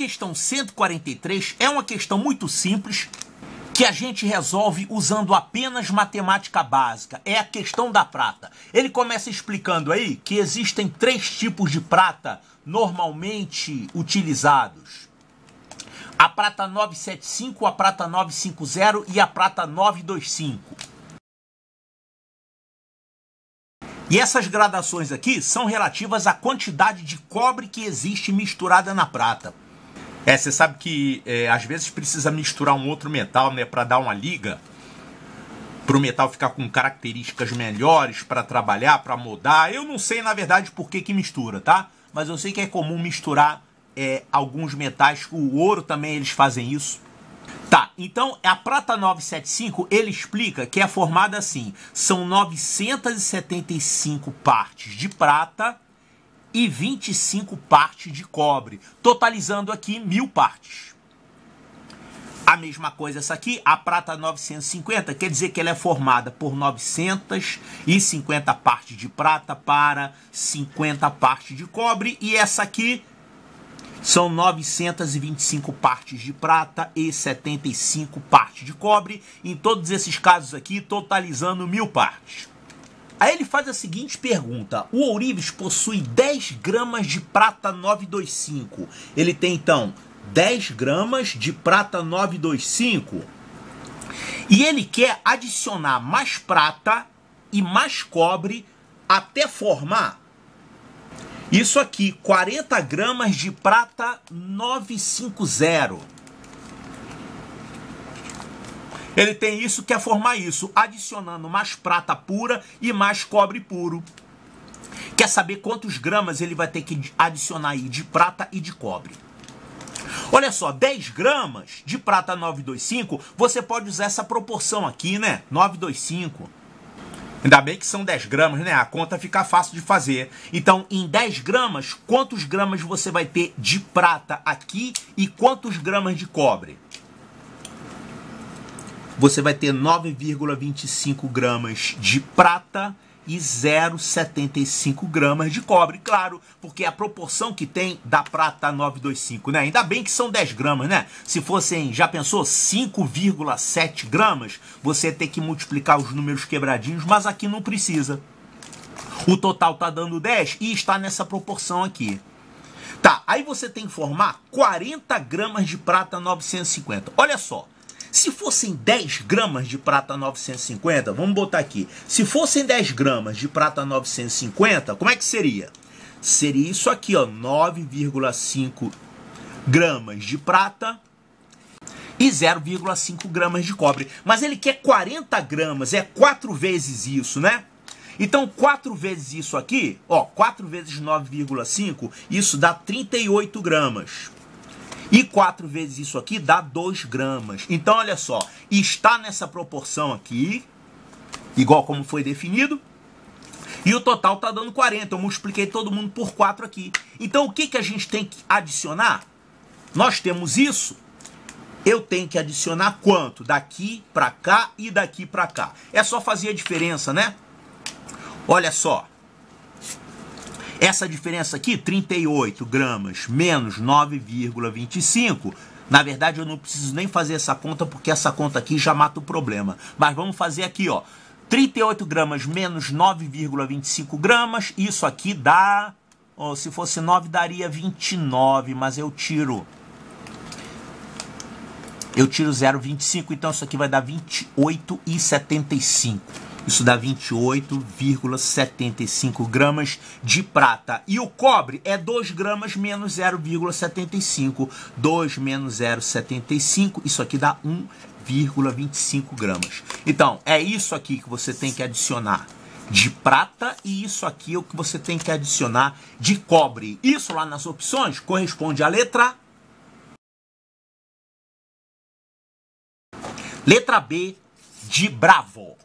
questão 143 é uma questão muito simples que a gente resolve usando apenas matemática básica. É a questão da prata. Ele começa explicando aí que existem três tipos de prata normalmente utilizados. A prata 975, a prata 950 e a prata 925. E essas gradações aqui são relativas à quantidade de cobre que existe misturada na prata. É, você sabe que é, às vezes precisa misturar um outro metal, né, para dar uma liga, para o metal ficar com características melhores para trabalhar, para moldar. Eu não sei na verdade por que que mistura, tá? Mas eu sei que é comum misturar é, alguns metais. O ouro também eles fazem isso. Tá, então a prata 975 ele explica que é formada assim: são 975 partes de prata e 25 partes de cobre, totalizando aqui mil partes. A mesma coisa essa aqui, a prata 950, quer dizer que ela é formada por 950 partes de prata para 50 partes de cobre. E essa aqui são 925 partes de prata e 75 partes de cobre. Em todos esses casos aqui, totalizando mil partes. Aí ele faz a seguinte pergunta: o ourives possui 10 gramas de prata 925. Ele tem então 10 gramas de prata 925 e ele quer adicionar mais prata e mais cobre até formar isso aqui, 40 gramas de prata 950. Ele tem isso, quer formar isso, adicionando mais prata pura e mais cobre puro. Quer saber quantos gramas ele vai ter que adicionar aí de prata e de cobre. Olha só, 10 gramas de prata 925, você pode usar essa proporção aqui, né? 925. Ainda bem que são 10 gramas, né? A conta fica fácil de fazer. Então, em 10 gramas, quantos gramas você vai ter de prata aqui e quantos gramas de cobre? Você vai ter 9,25 gramas de prata e 0,75 gramas de cobre. Claro, porque é a proporção que tem da prata 925, né? Ainda bem que são 10 gramas, né? Se fossem, já pensou, 5,7 gramas, você tem que multiplicar os números quebradinhos, mas aqui não precisa. O total tá dando 10 e está nessa proporção aqui. Tá, aí você tem que formar 40 gramas de prata 950. Olha só, se fossem 10 gramas de prata 950, vamos botar aqui. Se fossem 10 gramas de prata 950, como é que seria? Seria isso aqui, ó, 9,5 gramas de prata e 0,5 gramas de cobre. Mas ele quer 40 gramas, é 4 vezes isso, né? Então, 4 vezes isso aqui, ó, 4 vezes 9,5, isso dá 38 gramas. E 4 vezes isso aqui dá 2 gramas. Então, olha só, está nessa proporção aqui, igual como foi definido, e o total está dando 40. Eu multipliquei todo mundo por 4 aqui. Então, o que, que a gente tem que adicionar? Nós temos isso. Eu tenho que adicionar quanto? Daqui para cá e daqui para cá. É só fazer a diferença, né? Olha só. Essa diferença aqui, 38 gramas menos 9,25, na verdade eu não preciso nem fazer essa conta porque essa conta aqui já mata o problema. Mas vamos fazer aqui, ó. 38 gramas menos 9,25 gramas, isso aqui dá, ó, se fosse 9 daria 29, mas eu tiro eu tiro 0,25, então isso aqui vai dar 28,75. Isso dá 28,75 gramas de prata. E o cobre é 2 gramas menos 0,75. 2 menos 0,75, isso aqui dá 1,25 gramas. Então, é isso aqui que você tem que adicionar de prata e isso aqui é o que você tem que adicionar de cobre. Isso lá nas opções corresponde à letra Letra B de Bravo.